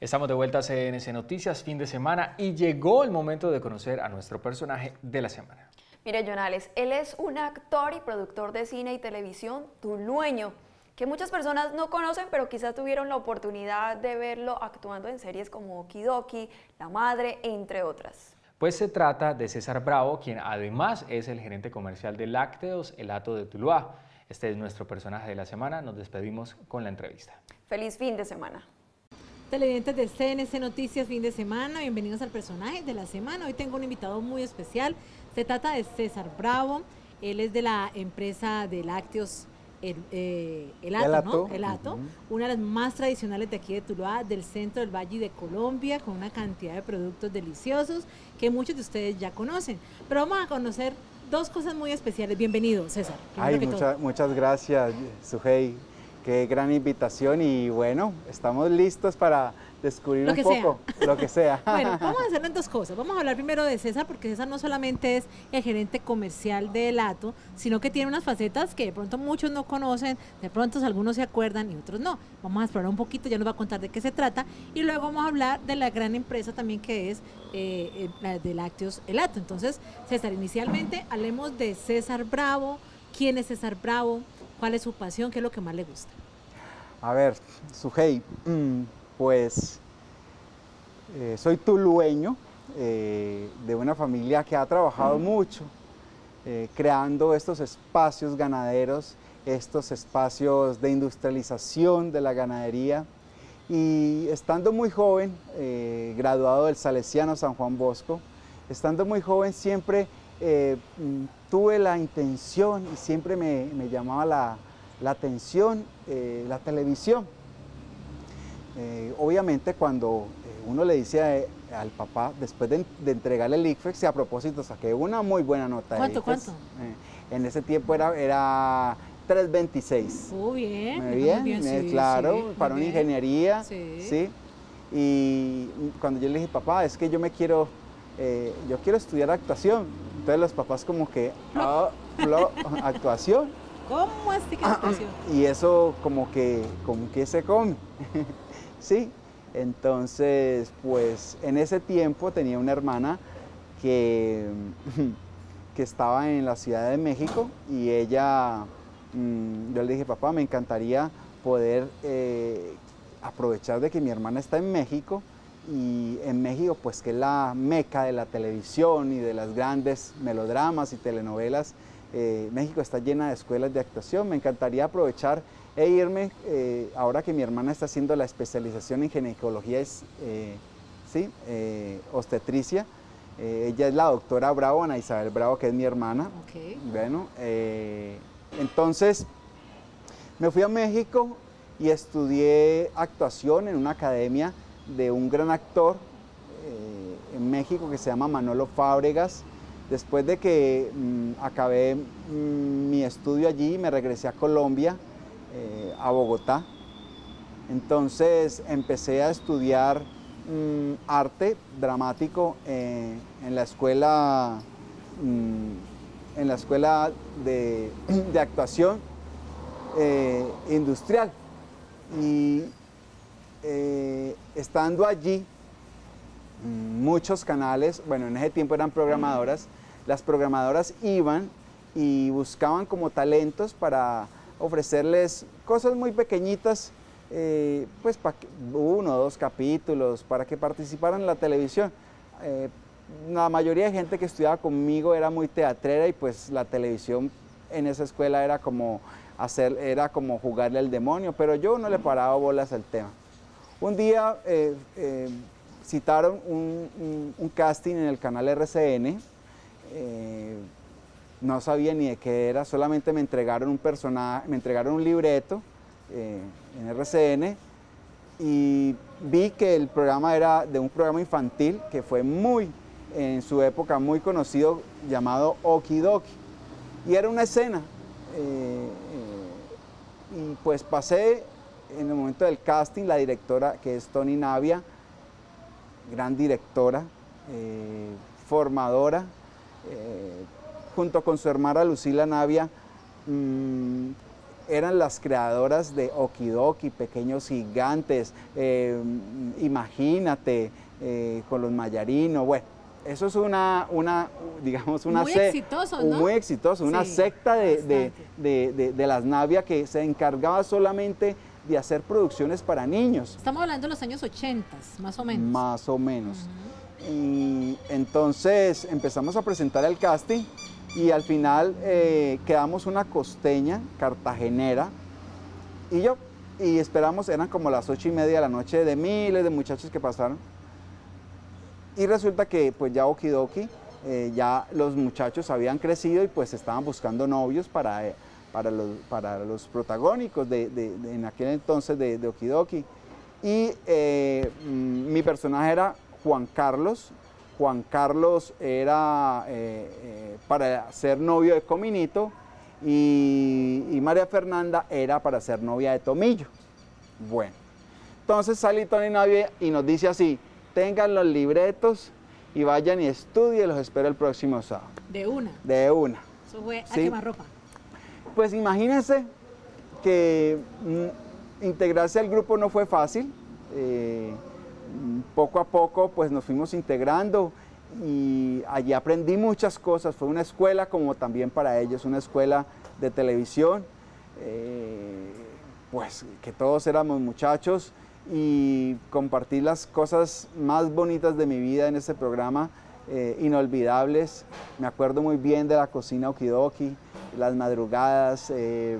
Estamos de vuelta a CNC Noticias, fin de semana, y llegó el momento de conocer a nuestro personaje de la semana. Mire, Jonales, él es un actor y productor de cine y televisión tulueño, que muchas personas no conocen, pero quizás tuvieron la oportunidad de verlo actuando en series como Okidoki, La Madre, entre otras. Pues se trata de César Bravo, quien además es el gerente comercial de Lácteos, el Hato de Tuluá. Este es nuestro personaje de la semana. Nos despedimos con la entrevista. Feliz fin de semana. Televidentes de CNC Noticias fin de semana, bienvenidos al personaje de la semana. Hoy tengo un invitado muy especial. Se trata de César Bravo. Él es de la empresa de lácteos el, eh, el, Ato, ¿no? El Ato, una de las más tradicionales de aquí de Tuluá, del centro del Valle de Colombia, con una cantidad de productos deliciosos que muchos de ustedes ya conocen. Pero vamos a conocer dos cosas muy especiales. Bienvenido, César. Ay, muchas gracias, Sujei. Qué gran invitación y bueno, estamos listos para descubrir un poco lo que sea. bueno, vamos a hacerlo en dos cosas. Vamos a hablar primero de César, porque César no solamente es el gerente comercial de Elato, sino que tiene unas facetas que de pronto muchos no conocen, de pronto algunos se acuerdan y otros no. Vamos a explorar un poquito, ya nos va a contar de qué se trata y luego vamos a hablar de la gran empresa también que es eh, eh, la de lácteos Elato. Entonces, César, inicialmente hablemos de César Bravo. ¿Quién es César Bravo? ¿Cuál es su pasión? ¿Qué es lo que más le gusta? A ver, Sujei, mm, pues eh, soy tulueño eh, de una familia que ha trabajado mucho eh, creando estos espacios ganaderos, estos espacios de industrialización de la ganadería. Y estando muy joven, graduado del Salesiano San Juan Bosco, estando muy joven siempre mm, tuve la intención y siempre me llamaba la, la atención, eh, la televisión. Eh, obviamente cuando eh, uno le dice al papá, después de, entregarle el ICFEX, y a propósito saqué una muy buena nota. ¿Cuánto, cuánto? en ese tiempo era, era 326. Muy bien. Muy bien, claro, para una ingeniería. Sí. Y cuando yo le dije, papá, es que yo me quiero, yo quiero estudiar actuación. Entonces los papás como que, ah, actuación. ¿Cómo es que Y eso como que, como que se come, ¿sí? Entonces, pues en ese tiempo tenía una hermana que, que estaba en la Ciudad de México y ella, mm, yo le dije, papá, me encantaría poder eh, aprovechar de que mi hermana está en México y en México, pues que es la meca de la televisión y de las grandes melodramas y telenovelas, eh, México está llena de escuelas de actuación, me encantaría aprovechar e irme, eh, ahora que mi hermana está haciendo la especialización en ginecología, es, eh, ¿sí? obstetricia, ella es la doctora Bravo, Ana Isabel Bravo, que es mi hermana. Bueno, entonces me fui a México y estudié actuación en una academia de un gran actor en México que se llama Manolo Fábregas. Después de que mm, acabé mm, mi estudio allí, me regresé a Colombia, eh, a Bogotá. Entonces empecé a estudiar mm, arte dramático eh, en la escuela, en la escuela de, actuación eh, industrial. Y estando allí, muchos canales, bueno, en ese tiempo eran programadoras, las programadoras iban y buscaban como talentos para ofrecerles cosas muy pequeñitas, eh, pues uno o dos capítulos, para que participaran en la televisión. Eh, la mayoría de gente que estudiaba conmigo era muy teatrera y pues la televisión en esa escuela era como hacer, era como jugarle al demonio, pero yo no le paraba bolas al tema. Un día eh, citaron un, casting en el canal RCN, eh, no sabía ni de qué era, solamente me entregaron un personaje, me entregaron un libreto eh, en RCN y vi que el programa era de un programa infantil que fue muy, en su época, muy conocido, llamado Okidoki. Y era una escena. Eh, y pues pasé en el momento del casting, la directora, que es Tony Navia, gran directora, formadora, eh, junto con su hermana Lucila Navia, mm, eran las creadoras de Okidoki, Pequeños Gigantes, eh, Imagínate, eh, con los Mayarinos, bueno, eso es una, una digamos, una muy exitoso, ¿no? Muy exitoso, una secta de, de, las Navia que se encargaba solamente de hacer producciones para niños. Estamos hablando de los años 80, más o menos. Más o menos. Y entonces empezamos a presentar el casting y al final eh, quedamos una costeña cartagenera y yo. Y esperamos, eran como las ocho y media de la noche de miles de muchachos que pasaron y resulta que pues ya Okidoki, eh, ya los muchachos habían crecido y pues estaban buscando novios para, eh, para, los, para los protagónicos de, en aquel entonces de, Okidoki. Y eh, mm, mi personaje era Juan Carlos. Juan Carlos era para ser novio de Cominito y, y, María Fernanda era para ser novia de Tomillo. Bueno, entonces sale Tony Navia y nos dice así, tengan los libretos y vayan y estudien, los espero el próximo sábado. De una. De una. Eso fue a quemar ropa. Pues imagínense que mm, integrarse al grupo no fue fácil. Eh, poco a poco pues nos fuimos integrando y allí aprendí muchas cosas. Fue una escuela como también para ellos, una escuela de televisión. Eh, pues que todos éramos muchachos y compartir las cosas más bonitas de mi vida en este programa, eh, inolvidables. Me acuerdo muy bien de la cocina Okidoki, las madrugadas, eh,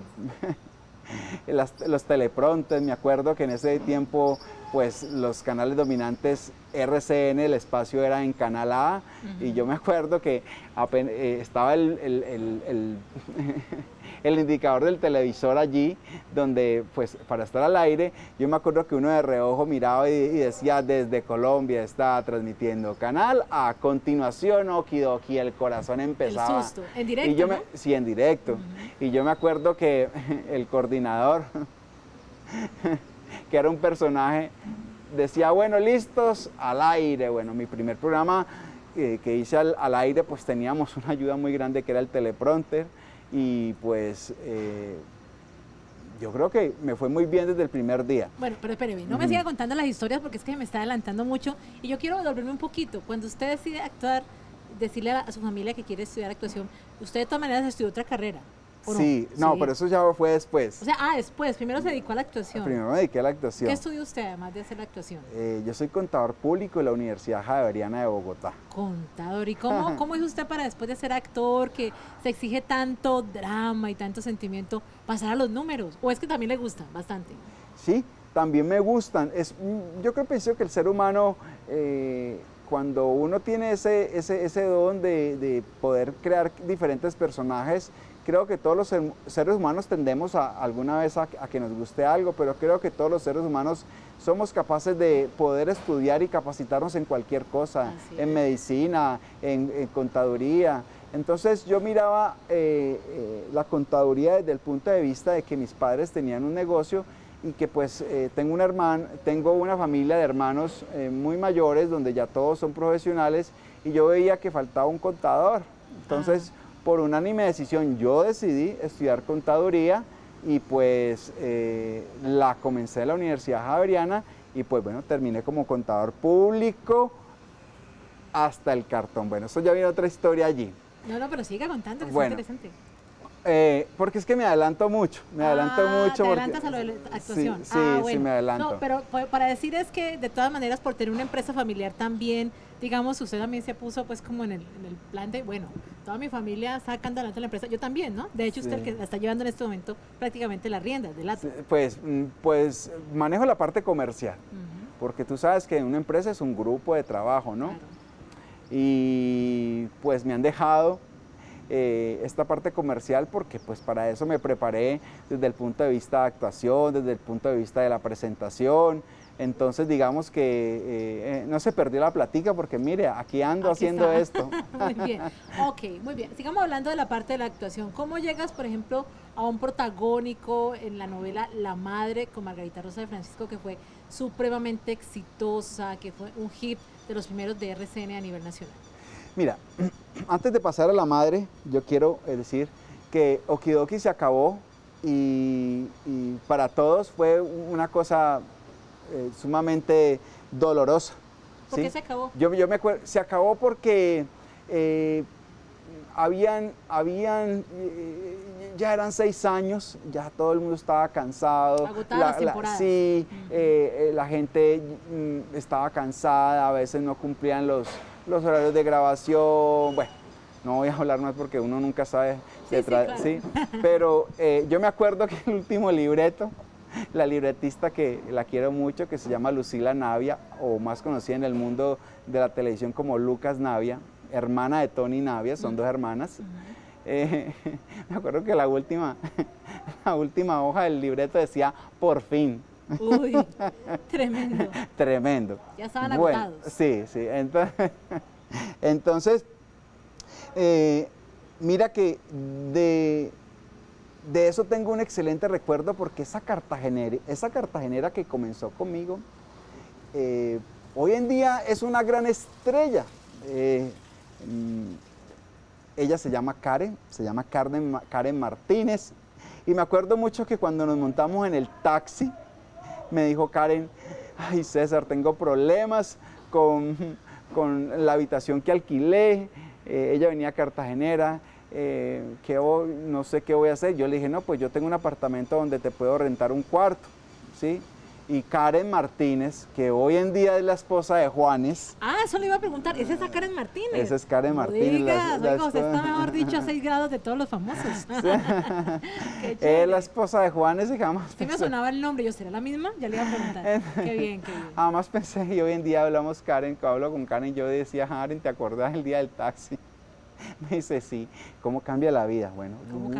los teleprontes. Me acuerdo que en ese tiempo pues los canales dominantes RCN, el espacio era en Canal A, y yo me acuerdo que eh, estaba el el indicador del televisor allí, donde pues para estar al aire, yo me acuerdo que uno de reojo miraba y, decía desde Colombia está transmitiendo canal, a continuación Okidoki, el corazón empezaba. El susto, en directo. Y yo Sí, en directo. Y yo me acuerdo que el coordinador, que era un personaje, decía, bueno, listos, al aire. Bueno, mi primer programa eh, que hice al, al, aire, pues teníamos una ayuda muy grande que era el teleprompter y pues eh, yo creo que me fue muy bien desde el primer día. Bueno, pero espéreme, no me siga contando las historias porque es que me está adelantando mucho y yo quiero devolverme un poquito. Cuando usted decide actuar, decirle a, a su familia que quiere estudiar actuación, usted de todas maneras estudió otra carrera. Sí, no? pero eso ya fue después. O sea, ah, después, primero se dedicó a la actuación. Primero me dediqué a la actuación. ¿Qué estudió usted además de hacer la actuación? Eh, yo soy contador público de la Universidad Javeriana de Bogotá. Contador, ¿y cómo, cómo es usted para después de ser actor, que se exige tanto drama y tanto sentimiento, pasar a los números? ¿O es que también le gustan bastante? Sí, también me gustan. Es, mm, yo creo que pienso que el ser humano... Eh, cuando uno tiene ese, ese, ese don de, de, poder crear diferentes personajes, creo que todos los seres humanos tendemos a, alguna vez a, que nos guste algo, pero creo que todos los seres humanos somos capaces de poder estudiar y capacitarnos en cualquier cosa, en medicina, en, contaduría. Entonces yo miraba eh, eh, la contaduría desde el punto de vista de que mis padres tenían un negocio y que pues eh, tengo, una hermana, tengo una familia de hermanos muy mayores donde ya todos son profesionales y yo veía que faltaba un contador. Entonces por unánime decisión yo decidí estudiar contaduría y pues eh, la comencé en la Universidad Javeriana y pues bueno, terminé como contador público hasta el cartón. Bueno, eso ya viene otra historia allí. No, no, pero siga contando, que es interesante. Eh, porque es que me adelanto mucho, me adelanto ah, mucho. Te adelantas a lo de la actuación. Sí, ah, sí, me adelanto. No, pero para decir es que de todas maneras por tener una empresa familiar también digamos, usted también se puso pues como en el, en el plan de, bueno, toda mi familia sacan adelante la empresa, yo también, ¿no? De hecho, usted el que está llevando en este momento prácticamente las riendas del lato. Pues, mm, pues manejo la parte comercial, porque tú sabes que una empresa es un grupo de trabajo, ¿no? Y pues me han dejado eh, esta parte comercial porque pues para eso me preparé desde el punto de vista de actuación, desde el punto de vista de la presentación, entonces digamos que eh, eh, no se perdió la platica porque mire, aquí ando haciendo esto. muy bien, ok, muy bien. Sigamos hablando de la parte de la actuación. ¿Cómo llegas, por ejemplo, a un protagónico en la novela La Madre con Margarita Rosa de Francisco que fue supremamente exitosa, que fue un hit de los primeros de RCN a nivel nacional? Mira, antes de pasar a La Madre, yo quiero eh, decir que Okidoki se acabó y, para todos fue una cosa eh, sumamente dolorosa. ¿Por qué se acabó? Yo, yo me acuerdo, se acabó porque eh, habían, habían, eh, ya eran seis años, ya todo el mundo estaba cansado. la, sí, la gente mm, estaba cansada, a veces no cumplían los, los horarios de grabación, bueno, no voy a hablar más porque uno nunca sabe detrás, sí, pero eh, yo me acuerdo que el último libreto, la libretista que la quiero mucho, que se llama Lucila Navia, o más conocida en el mundo de la televisión como Lucas Navia, hermana de Tony Navia, son dos hermanas. Eh, me acuerdo que la última, la última hoja del libreto decía, por fin. Uy, tremendo. tremendo. Ya estaban agotados. sí, sí. Entonces, entonces eh, mira que de, de, eso tengo un excelente recuerdo porque esa cartagenera, esa cartagenera que comenzó conmigo, eh, hoy en día es una gran estrella. Eh, mm, ella se llama Karen, se llama Karen, Karen Martínez. Y me acuerdo mucho que cuando nos montamos en el taxi, me dijo Karen, ay César, tengo problemas con, con la habitación que alquilé, eh, ella venía a Cartagenera, eh, que no sé qué voy a hacer. Yo le dije, no, pues yo tengo un apartamento donde te puedo rentar un cuarto, ¿sí? Y Karen Martínez, que hoy en día es la esposa de Juanes. Ah, eso le iba a preguntar, ¿esa es esa Karen Martínez? Esa es Karen Martínez. Diga, la, está mejor dicho a seis grados de todos los famosos. es la esposa de Juanes y jamás Sí me sonaba el nombre, yo será la misma, ya le iba a preguntar. qué bien, qué bien. Jamás pensé, y hoy en día hablamos Karen, hablo con Karen, yo decía, Karen, ¿te acordás el día del taxi? Me dice, sí, ¿cómo cambia la vida? Bueno,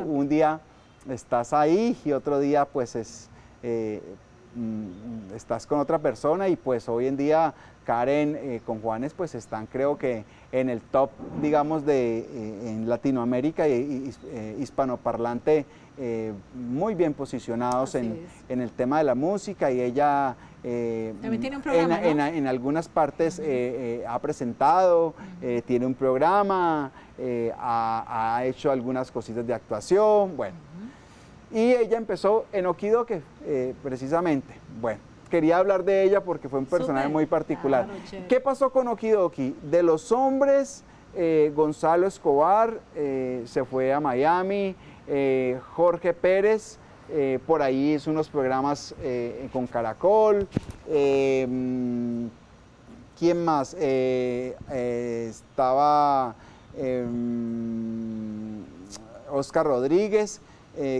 un, día estás ahí y otro día pues es, eh, estás con otra persona y pues hoy en día Karen eh, con Juanes pues están creo que en el top digamos de eh, en Latinoamérica y, hispanoparlante muy bien posicionados en, en, el tema de la música y ella eh, en, algunas partes eh, eh, ha presentado, tiene un programa, ha, hecho algunas cositas de actuación, bueno. Y ella empezó en Okidoke, precisamente. Bueno, quería hablar de ella porque fue un personaje muy particular. ¿Qué pasó con Okidoki? De los hombres, Gonzalo Escobar se fue a Miami, Jorge Pérez eh, por ahí hizo unos programas eh, con Caracol. Em, ¿Quién más? Eh, estaba em, Oscar Rodríguez,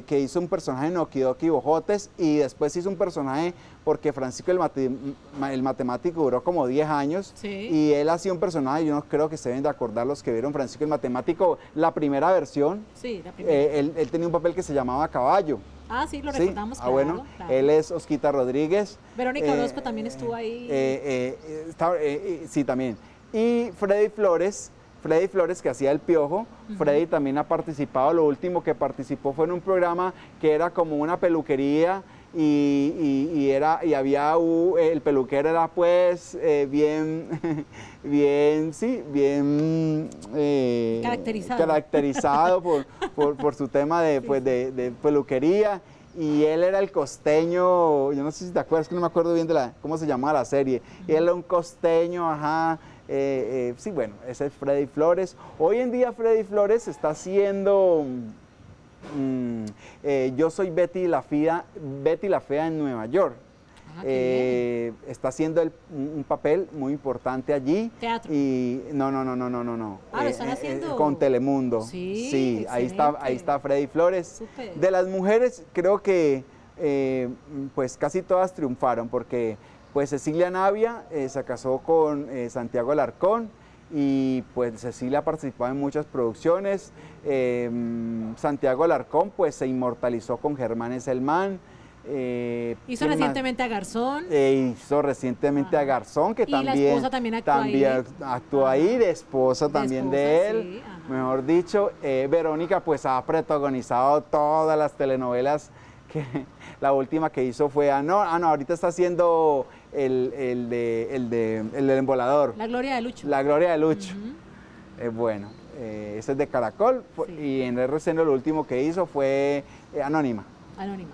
que hizo un personaje en Okidoki Bojotes y después hizo un personaje porque Francisco el, matemático duró como 10 años y él hacía un personaje, yo no creo que se deben de acordar los que vieron Francisco el matemático, la primera versión, sí, la primera. él, él tenía un papel que se llamaba Caballo. Ah, sí, lo recordamos. Ah, bueno, él es Osquita Rodríguez. Verónica eh, Orozco también estuvo ahí. Eh, eh, sí, también. Y Freddy Flores, Freddy Flores que hacía El Piojo, Freddy también ha participado, lo último que participó fue en un programa que era como una peluquería y, era, y había, el peluquero era pues bien, bien, sí, bien caracterizado, caracterizado por, por, su tema de, pues, de, peluquería. Y él era el costeño, yo no sé si te acuerdas, que no me acuerdo bien de la, cómo se llamaba la serie, él era un costeño, ajá, eh, eh, sí, bueno, ese es Freddy Flores. Hoy en día Freddy Flores está haciendo Mm, eh, yo soy Betty la, Fea, Betty la Fea en Nueva York. Ah, eh, está haciendo un papel muy importante allí. Teatro. Y no, no, no, no, no, no, no. Ah, lo están eh, haciendo. con Telemundo. Sí. Sí, ahí está, ahí está Freddy Flores. De las mujeres, creo que pues casi todas triunfaron, porque pues Cecilia Navia se casó con Santiago Alarcón y pues Cecilia ha participado en muchas producciones. Em, Santiago Alarcón pues se inmortalizó con Germán Eselman. Eh, hizo recientemente a Garzón. Eh, hizo recientemente a Garzón, que también, la esposa también actuó también Actuó ahí, de esposa también de, él. mejor dicho, eh, Verónica pues ha protagonizado todas las telenovelas que la última que hizo fue, ah no, ah, no ahorita está haciendo el, el, de, el, de, el del embolador. La Gloria de Lucho. La Gloria de Lucho. es bueno, eh, ese es de Caracol y en RCN lo último que hizo fue eh, Anónima. Anónima.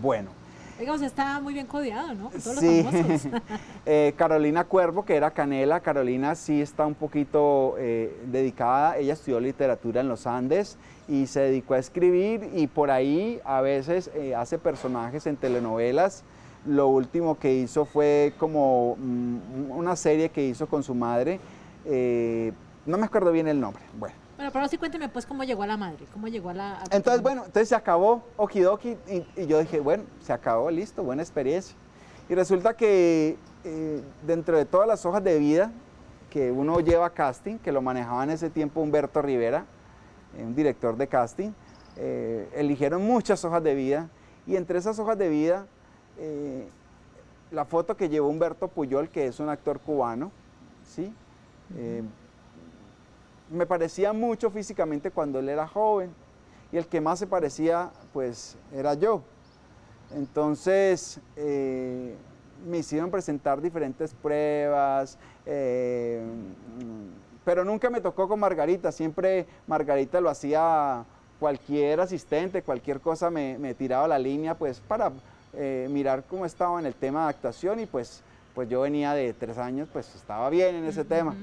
Bueno. Usted está muy bien codiado, ¿no? Con todos sí. los. Eh, Carolina Cuervo, que era Canela, Carolina sí está un poquito eh, dedicada, ella estudió literatura en los Andes y se dedicó a escribir y por ahí a veces eh, hace personajes en telenovelas. Lo último que hizo fue como mm, una serie que hizo con su madre, eh, no me acuerdo bien el nombre. Bueno, Bueno, pero sí cuénteme pues cómo llegó a la madre, cómo llegó a la... a- entonces, bueno, entonces se acabó Okidoki y, y yo dije, bueno, se acabó, listo, buena experiencia. Y resulta que eh, dentro de todas las hojas de vida que uno lleva a casting, que lo manejaba en ese tiempo Humberto Rivera, eh, un director de casting, eh, eligieron muchas hojas de vida y entre esas hojas de vida, eh, la foto que llevó Humberto Puyol, que es un actor cubano, ¿sí? Eh, me parecía mucho físicamente cuando él era joven y el que más se parecía pues era yo. Entonces eh, me hicieron presentar diferentes pruebas, pero nunca me tocó con Margarita, siempre Margarita lo hacía cualquier asistente, cualquier cosa me, me tiraba la línea pues para eh, mirar cómo estaba en el tema de actuación y pues, pues yo venía de tres años, pues estaba bien en ese tema.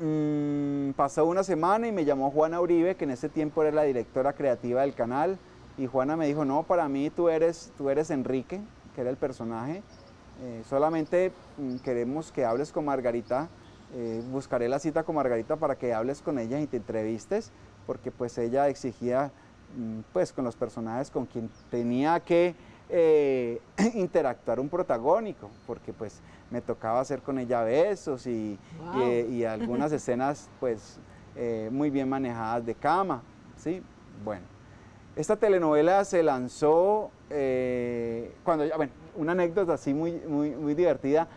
Mm, pasó una semana y me llamó Juana Uribe, que en ese tiempo era la directora creativa del canal, y Juana me dijo, no, para mí tú eres, tú eres Enrique, que era el personaje, eh, solamente mm, queremos que hables con Margarita, eh, buscaré la cita con Margarita para que hables con ella y te entrevistes, porque pues ella exigía pues con los personajes con quien tenía que eh, interactuar un protagónico, porque pues me tocaba hacer con ella besos y, Wow. y, y algunas escenas pues eh, muy bien manejadas de cama, ¿sí? Bueno, esta telenovela se lanzó eh, cuando, ya- bueno, una anécdota así muy, muy, muy divertida,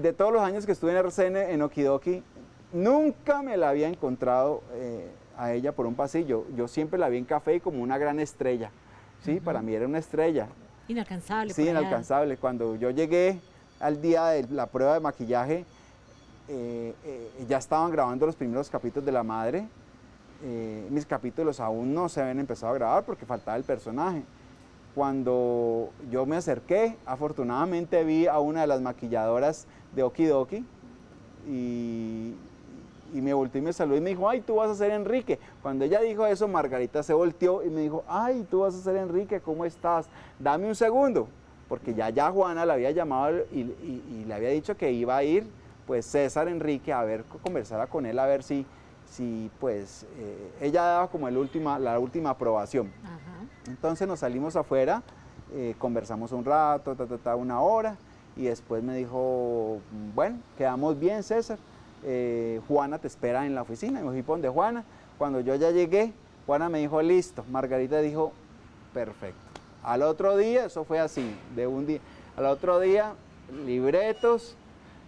de todos los años que estuve en RCN en Okidoki, nunca me la había encontrado eh, a ella por un pasillo, yo siempre la vi en café y como una gran estrella, ¿sí? Para mí era una estrella. Inalcanzable. Sí, inalcanzable. Cuando yo llegué al día de la prueba de maquillaje, eh, eh, ya estaban grabando los primeros capítulos de La Madre. Eh, mis capítulos aún no se habían empezado a grabar porque faltaba el personaje. Cuando yo me acerqué, afortunadamente vi a una de las maquilladoras de Okidoki y, y me volteó y me saludó y me dijo, ay, tú vas a ser Enrique. Cuando ella dijo eso, Margarita se volteó y me dijo, ay, tú vas a ser Enrique, ¿cómo estás? Dame un segundo, porque ya ya Juana la había llamado y, y- y le había dicho que iba a ir, pues César Enrique a ver, conversara con él a ver si, si pues, eh, ella daba como el última, la última aprobación. Ajá. Entonces nos salimos afuera, eh, conversamos un rato, ta, ta, ta, una hora, y después me dijo, bueno, quedamos bien, César. Eh, Juana te espera en la oficina. Y me fui Juana. Cuando yo ya llegué, Juana me dijo, listo. Margarita dijo, perfecto. Al otro día, eso fue así, de un día. Al otro día, libretos,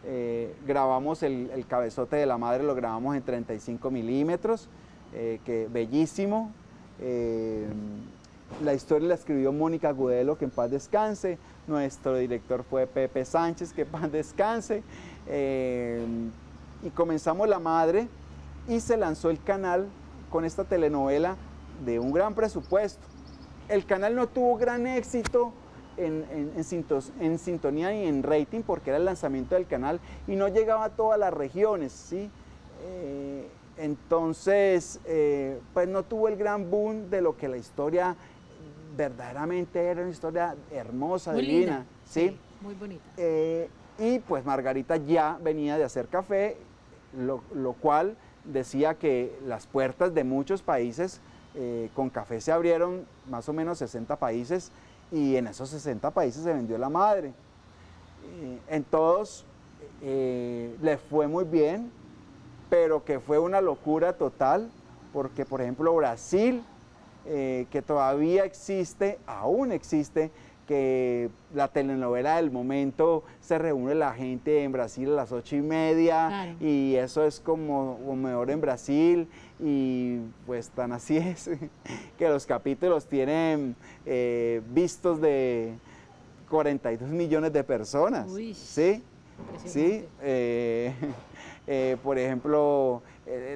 eh, grabamos el, cabezote de la madre, lo grabamos en 35 milímetros, eh, que bellísimo. La historia la escribió Mónica Gudelo, que en paz descanse. Nuestro director fue Pepe Sánchez, que en paz descanse. Y comenzamos La Madre y se lanzó el canal con esta telenovela de un gran presupuesto. El canal no tuvo gran éxito en, en- en sintos- en sintonía y en rating porque era el lanzamiento del canal y no llegaba a todas las regiones, ¿sí? Eh, entonces, eh, pues no tuvo el gran boom de lo que la historia verdaderamente era una historia hermosa, Muy divina, linda. ¿sí? Muy bonita. Eh, y pues Margarita ya venía de hacer café, lo, lo cual decía que las puertas de muchos países eh, con café se abrieron, más o menos 60 países, y en esos 60 países se vendió la madre. Eh, en todos eh, le fue muy bien, pero que fue una locura total, porque por ejemplo Brasil, eh, que todavía existe, aún existe, que la telenovela del momento se reúne la gente en Brasil a las ocho y media Claro. y eso es como, mejor en Brasil y pues tan así es que los capítulos tienen eh, vistos de 42 millones de personas. Uy. ¿sí? Sí, eh, Eh, por ejemplo,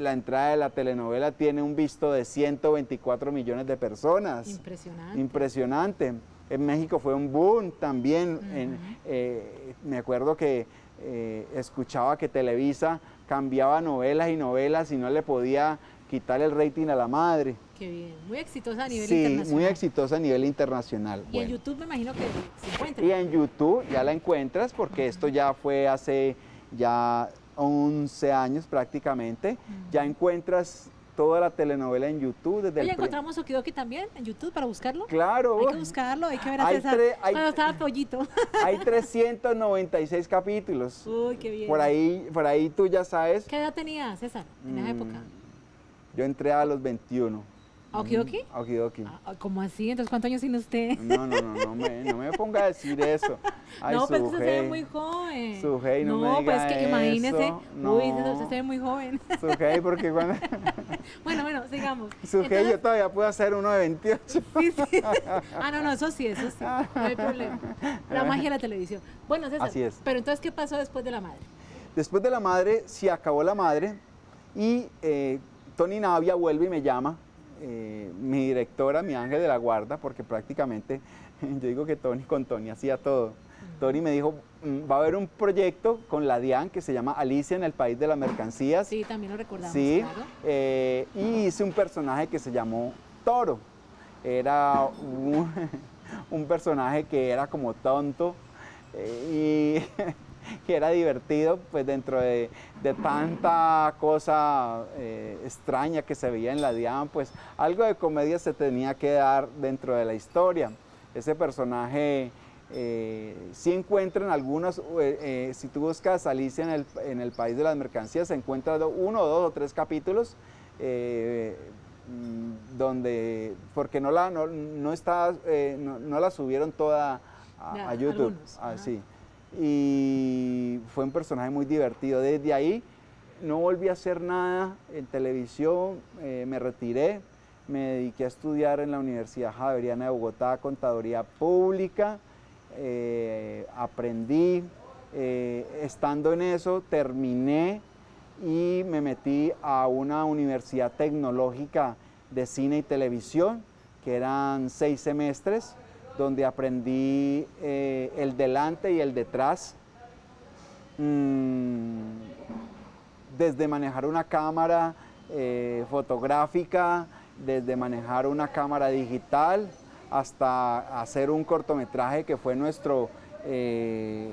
la entrada de la telenovela tiene un visto de 124 millones de personas. Impresionante. Impresionante. En México fue un boom también. Eh, me acuerdo que escuchaba que Televisa cambiaba novelas y novelas y no le podía quitar el rating a la madre. Qué bien, muy exitosa a nivel sí, internacional. muy exitosa a nivel internacional. Y en YouTube me imagino que se encuentra. Y en YouTube ya la encuentras porque esto ya fue hace ya 11 años prácticamente. Ya encuentras toda la telenovela en YouTube. Desde Oye, encontramos Okidoki también en YouTube para buscarlo. Claro. Hay que buscarlo, hay que ver a César cuando estaba pollito. Hay 396 capítulos. Uy, qué bien. Por ahí, por ahí tú ya sabes. ¿Qué edad tenía César en esa época? Mm, yo entré a los 21. ¿Okidoki? Okidoki. Ah, ¿Cómo así? Entonces, ¿cuántos años tiene usted? No, no, no, no me, no me ponga a decir eso. Ay, no, pues usted se ve muy joven. Sujei, no, no me diga pues que imagínese. No. Uy, usted se ve muy joven. Sujei, porque cuando... bueno, bueno, sigamos. Sujei, Entonces... yo todavía puedo hacer uno de 28. Sí, sí. Ah, no, no, eso sí, eso sí. No hay problema. La magia de la televisión. Bueno, César, Así es. pero entonces, ¿qué pasó después de la madre? Después de la madre, se acabó la madre y eh, Tony Navia vuelve y me llama eh, mi directora, mi ángel de la guarda, porque prácticamente yo digo que Tony con Tony hacía todo. Tony me dijo, mm, va a haber un proyecto con la DIAN que se llama Alicia en el País de las Mercancías. Sí, también lo recordamos. Sí, claro. eh, y hice un personaje que se llamó Toro. Era un, un personaje que era como tonto eh, y que era divertido, pues dentro de, de tanta cosa eh, extraña que se veía en la DIAN, pues algo de comedia se tenía que dar dentro de la historia. Ese personaje eh, sí encuentra en algunos, eh, eh, si tú buscas Alicia en el, en el, País de las Mercancías, se encuentra uno, dos o tres capítulos donde, porque no la, no, no está, no, no, la subieron toda a, YouTube. algunos, Ah. Y fue un personaje muy divertido. Desde ahí no volví a hacer nada en televisión, eh, me retiré, me dediqué a estudiar en la Universidad Javeriana de Bogotá Contaduría Pública, eh, aprendí, eh, estando en eso terminé y me metí a una universidad tecnológica de cine y televisión, que eran seis semestres, donde aprendí eh, el delante y el detrás. Mm, desde manejar una cámara eh, fotográfica, desde manejar una cámara digital, hasta hacer un cortometraje que fue nuestro, eh,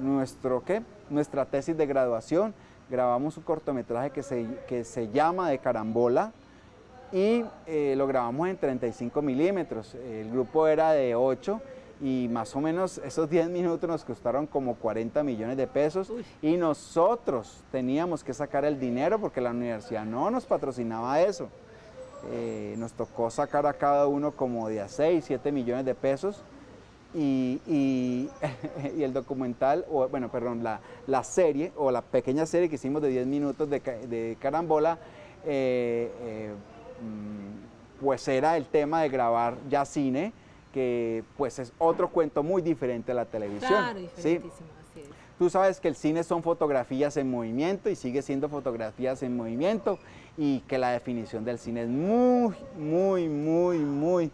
nuestro ¿qué? nuestra tesis de graduación. Grabamos un cortometraje que se, que se llama De Carambola y eh, lo grabamos en 35 milímetros. El grupo era de 8 y más o menos esos 10 minutos nos costaron como 40 millones de pesos Uy. y nosotros teníamos que sacar el dinero porque la universidad no nos patrocinaba eso. Eh, nos tocó sacar a cada uno como de a 6, 7 millones de pesos y, y- y el documental, o bueno, perdón, la, la serie o la pequeña serie que hicimos de 10 minutos de, ca- de Carambola, eh, pues era el tema de grabar ya cine, que pues es otro cuento muy diferente a la televisión. Claro, ¿sí? diferentísimo, así es. Tú sabes que el cine son fotografías en movimiento y sigue siendo fotografías en movimiento y que la definición del cine es muy, muy, muy, muy, eh,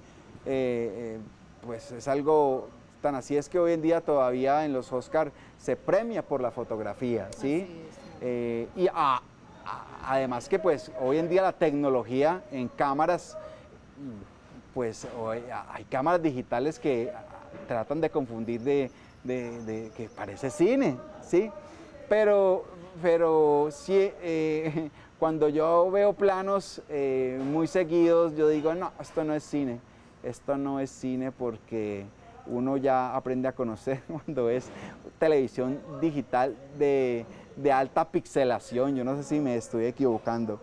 eh, pues es algo tan así es que hoy en día todavía en los Oscar se premia por la fotografía, ¿sí? Así es, sí. Eh, y a- a- además que pues hoy en día la tecnología en cámaras, pues hay cámaras digitales que tratan de confundir de que parece cine, ¿sí? Pero, pero sí, eh, cuando yo veo planos eh, muy seguidos, yo digo, no, esto no es cine, esto no es cine porque uno ya aprende a conocer cuando es televisión digital de, de alta pixelación, yo no sé si me estoy equivocando.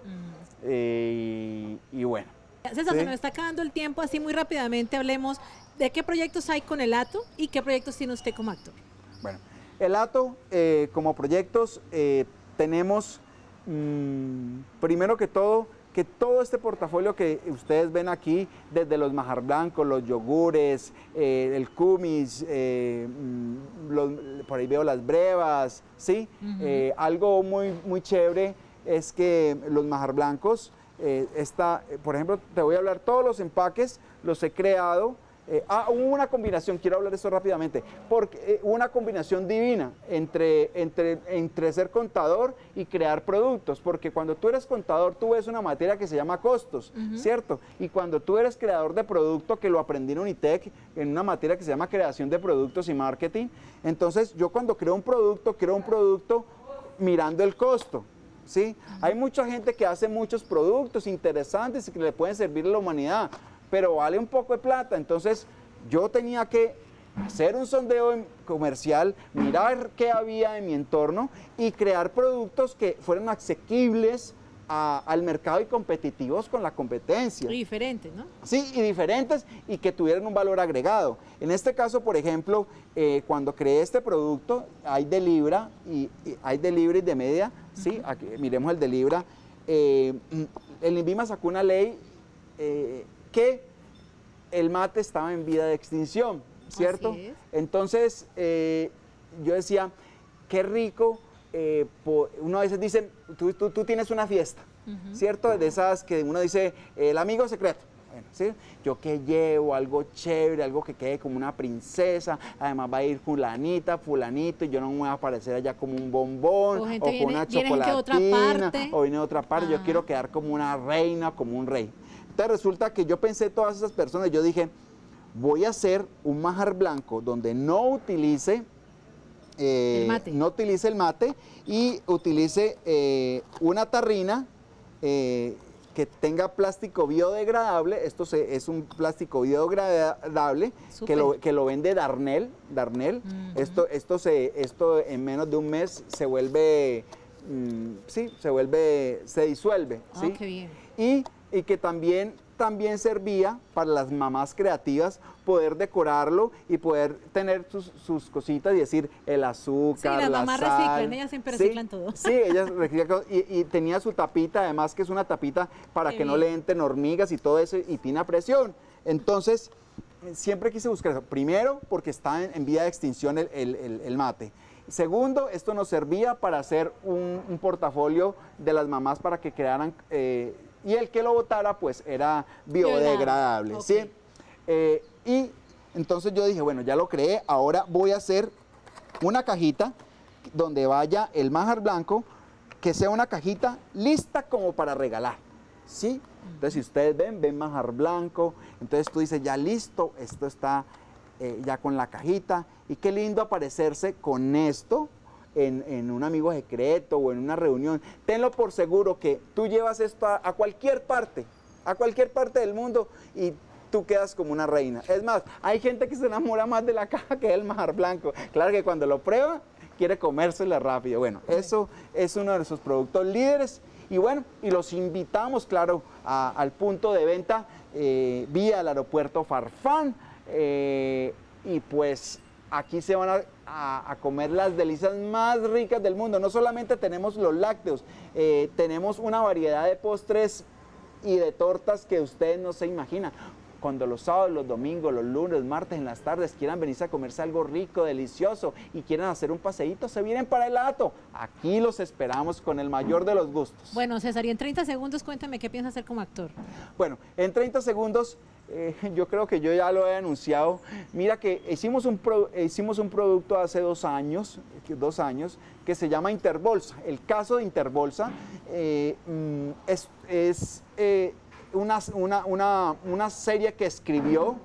Eh, y, y bueno, César, Sí. se nos está acabando el tiempo, así muy rápidamente hablemos de qué proyectos hay con el ATO y qué proyectos tiene usted como actor. Bueno, el ATO, eh, como proyectos, eh, tenemos, mm, primero que todo, que todo este portafolio que ustedes ven aquí, desde los majar blancos, los yogures, eh, el kumis, eh, mm, por ahí veo las brevas, ¿sí? Eh, algo muy, muy chévere es que los majar blancos, está, por ejemplo, te voy a hablar todos los empaques, los he creado eh, ah, hubo una combinación, quiero hablar de esto rápidamente, porque eh, una combinación divina entre, entre, entre ser contador y crear productos, porque cuando tú eres contador tú ves una materia que se llama costos, ¿cierto? Y cuando tú eres creador de producto, que lo aprendí en Unitec, en una materia que se llama creación de productos y marketing, entonces yo cuando creo un producto, creo un producto mirando el costo, ¿sí? Hay mucha gente que hace muchos productos interesantes y que le pueden servir a la humanidad, pero vale un poco de plata. Entonces yo tenía que hacer un sondeo comercial, mirar qué había en mi entorno y crear productos que fueran asequibles al mercado y competitivos con la competencia. Y diferentes, ¿no? Sí, y diferentes y que tuvieran un valor agregado. En este caso, por ejemplo, eh, cuando creé este producto, hay de libra y, hay de libra y de media, ¿sí? Aquí, miremos el de libra. Eh, el INVIMA sacó una ley eh, que el mate estaba en vida de extinción, ¿cierto? Entonces, eh, yo decía, qué rico, eh, uno a veces dice, tú, tú, tienes una fiesta, ¿cierto? De esas que uno dice, el amigo secreto. Bueno, ¿sí? Yo que llevo algo chévere, algo que quede como una princesa, además va a ir fulanita, fulanito, y yo no me voy a aparecer allá como un bombón, o, con una chocolatina, o viene de otra parte, yo quiero quedar como una reina, como un rey. Entonces resulta que yo pensé todas esas personas, yo dije, voy a hacer un majar blanco donde no utilice eh, el mate. no utilice el mate y utilice eh, una tarrina eh, que tenga plástico biodegradable. Esto es un plástico biodegradable que lo, que lo, vende Darnell. Darnell. esto, esto, se, esto en menos de un mes se vuelve, mm, sí, se vuelve, se disuelve. Oh, qué bien. Y y que también, también servía para las mamás creativas poder decorarlo y poder tener sus, cositas y decir el azúcar, sí, las mamás reciclan, ellas siempre reciclan todo. Sí, ellas reciclan y, y, tenía su tapita, además que es una tapita para que no le entren hormigas y todo eso y tiene presión. Entonces, siempre quise buscar eso. Primero, porque está en, vía de extinción el, mate. Segundo, esto nos servía para hacer un, portafolio de las mamás para que crearan eh, y el que lo botara pues era biodegradable, ¿sí? Eh, y entonces yo dije, bueno, ya lo creé, ahora voy a hacer una cajita donde vaya el manjar blanco, que sea una cajita lista como para regalar, ¿sí? Entonces si ustedes ven, ven manjar blanco, entonces tú dices, ya listo, esto está eh, ya con la cajita, y qué lindo aparecerse con esto, en, un amigo secreto o en una reunión, tenlo por seguro que tú llevas esto a, cualquier parte, a cualquier parte del mundo y tú quedas como una reina. Es más, hay gente que se enamora más de la caja que del mar blanco. Claro que cuando lo prueba, quiere comérsela rápido. Bueno, eso es uno de esos productos líderes. Y bueno, y los invitamos, claro, al punto de venta eh, vía el aeropuerto Farfán. Eh, y pues aquí se van a, comer las delicias más ricas del mundo. No solamente tenemos los lácteos, eh, tenemos una variedad de postres y de tortas que ustedes no se imaginan. Cuando los sábados, los domingos, los lunes, martes, en las tardes quieran venirse a comerse algo rico, delicioso y quieran hacer un paseíto, se vienen para el ato. Aquí los esperamos con el mayor de los gustos. Bueno, César, y en 30 segundos cuéntame qué piensas hacer como actor. Bueno, en 30 segundos eh, yo creo que yo ya lo he anunciado. Mira que hicimos un, hicimos un producto hace dos años, dos años, que se llama Interbolsa. El caso de Interbolsa eh, mm, es, eh, una, una, serie que escribió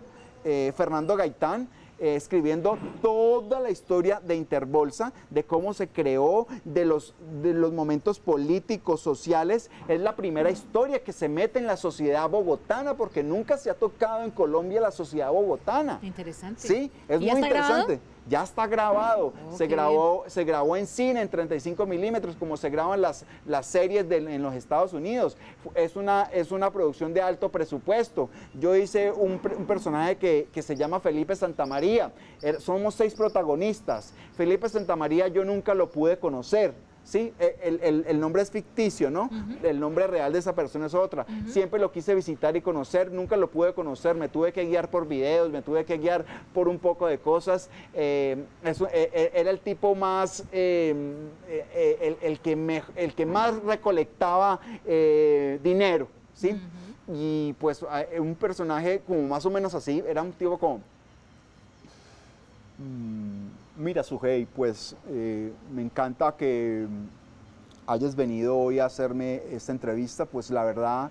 Fernando Gaitán eh, escribiendo toda la historia de Interbolsa, de cómo se creó, de los, de los momentos políticos, sociales. Es la primera historia que se mete en la sociedad bogotana, porque nunca se ha tocado en Colombia la sociedad bogotana. Interesante. Sí, es muy interesante ya está grabado. se, grabó, se grabó en cine en 35 milímetros, como se graban las, las series en los Estados Unidos. Es una, es una producción de alto presupuesto. Yo hice un, personaje que, que, se llama Felipe Santamaría. Er, somos seis protagonistas. Felipe Santamaría yo nunca lo pude conocer ¿sí? E, el, nombre es ficticio, ¿no? El nombre real de esa persona es otra. Siempre lo quise visitar y conocer, nunca lo pude conocer, me tuve que guiar por videos, me tuve que guiar por un poco de cosas. Eh, eso, eh, eh, era el tipo más, el, que el que más recolectaba dinero, ¿sí? Y pues un personaje como más o menos así, era un tipo como... Mm, Mira, Sujei, pues eh, me encanta que hayas venido hoy a hacerme esta entrevista, pues la verdad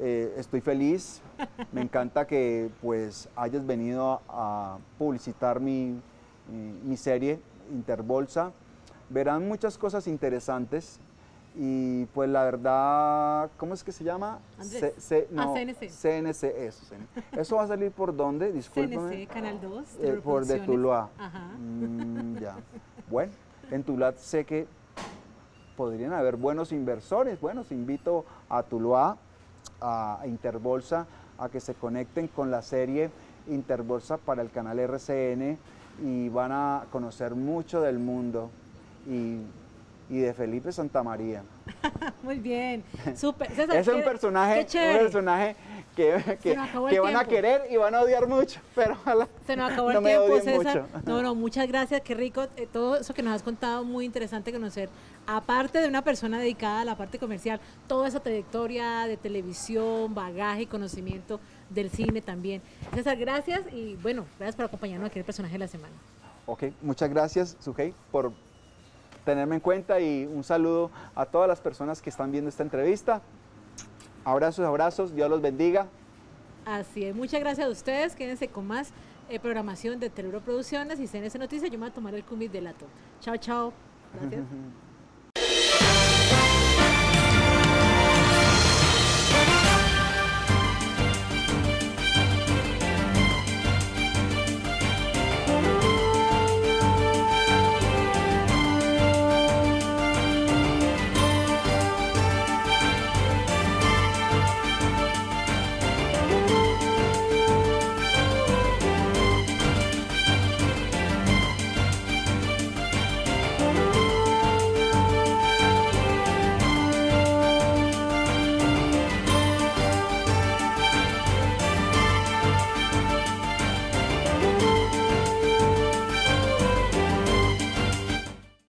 eh, estoy feliz, me encanta que pues hayas venido a, publicitar mi, mi, serie Interbolsa. Verán muchas cosas interesantes y pues la verdad, ¿cómo es que se llama? C C ah, CNC. CNC, eso. ¿Eso va a salir por dónde? Discúlpeme. CNC, Canal 2. Eh, por de Tuluá. Ajá. Mm, ya. Bueno, en Tuluá sé que podrían haber buenos inversores. Bueno, os invito a Tuluá, a Interbolsa, a que se conecten con la serie Interbolsa para el canal RCN y van a conocer mucho del mundo. Y y de Felipe Santamaría. Muy bien, súper. es un personaje, un personaje que, que, van a querer y van a odiar mucho, pero ojalá Se nos acabó el tiempo, César. No, no, muchas gracias, qué rico eh, todo eso que nos has contado, muy interesante conocer. Aparte de una persona dedicada a la parte comercial, toda esa trayectoria de televisión, bagaje y conocimiento del cine también. César, gracias y bueno, gracias por acompañarnos aquí en el personaje de la semana. Ok, muchas gracias, Sujei, por tenerme en cuenta y un saludo a todas las personas que están viendo esta entrevista. Abrazos, abrazos, Dios los bendiga. Así es, muchas gracias a ustedes, quédense con más eh, programación de Teluro Producciones y CNS Noticias. Yo me voy a tomar el cumis de lato. Chao, chao. Gracias.